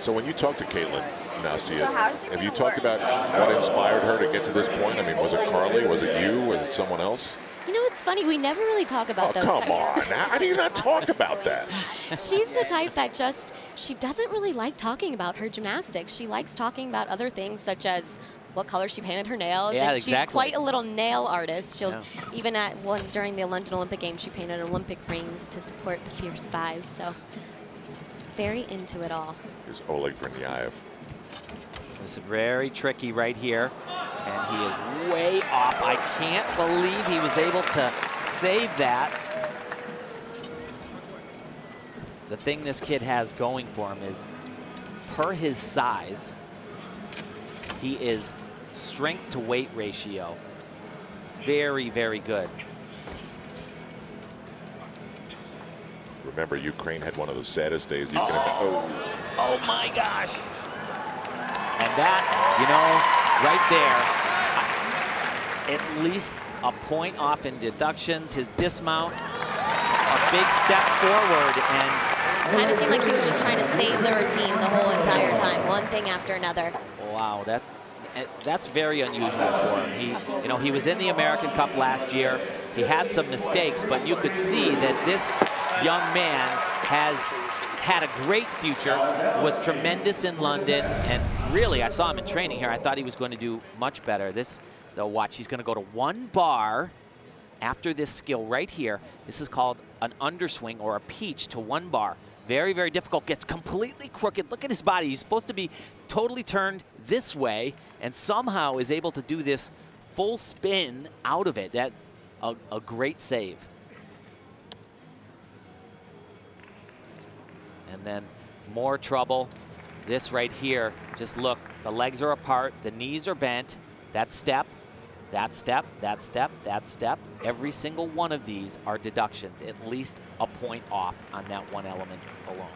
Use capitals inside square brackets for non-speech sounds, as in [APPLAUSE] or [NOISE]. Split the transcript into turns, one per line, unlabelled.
So when you talk to Caitlin Nastia,
So
have you talked
work?
about what inspired her to get to this point? I mean, was it Carly? Was it you? Was it someone else?
You know, it's funny. We never really talk about
Oh,
those.
come on. How do you not talk about that? [LAUGHS]
She's the type that just, she doesn't really like talking about her gymnastics. She likes talking about other things such as what color she painted her nails.
Yeah,
and she's
exactly.
quite a little nail artist. She'll
Yeah.
even at one during the London Olympic Games, she painted Olympic rings to support the Fierce Five. So very into it all.
Here's Oleg Verniaiev.
This is very tricky right here. And he is way off. I can't believe he was able to save that. The thing this kid has going for him is, per his size, he is strength to weight ratio. Very, very good.
Remember, Ukraine had one of the saddest days you can have. Oh,
Oh my gosh. And that, you know, right there, at least a point off in deductions. His dismount, a big step forward, and
Kind of seemed like he was just trying to save the routine the whole entire time, one thing after another.
wow, that eh, that's very unusual for him. He, you know, he was in the American Cup last year. He had some mistakes, but you could see that this young man has had a great future, was tremendous in London, and really, I saw him in training here. I thought he was going to do much better. This, though, watch, he's going to go to one bar after this skill right here. This is called an underswing or a peach to one bar. Very, very difficult. Gets completely crooked. Look at his body. He's supposed to be totally turned this way and somehow is able to do this full spin out of it. That a, a great save. And then more trouble. This right here, just look, the legs are apart, the knees are bent. That step, that step, that step, that step. Every single one of these are deductions, at least a point off on that one element alone.